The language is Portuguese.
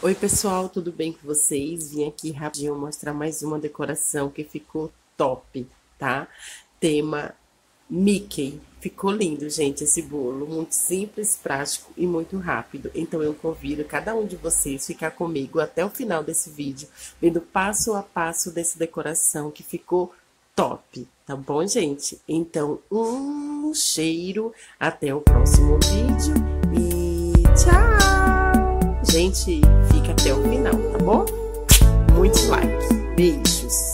Oi pessoal, tudo bem com vocês? Vim aqui rapidinho mostrar mais uma decoração que ficou top, tá? Tema Mickey. Ficou lindo, gente, esse bolo. Muito simples, prático e muito rápido. Então eu convido cada um de vocês ficar comigo até o final desse vídeo, vendo passo a passo dessa decoração que ficou top, tá bom, gente? Então, um cheiro, até o próximo vídeo e tchau! Gente, fica até o final, tá bom? Muitos likes, beijos!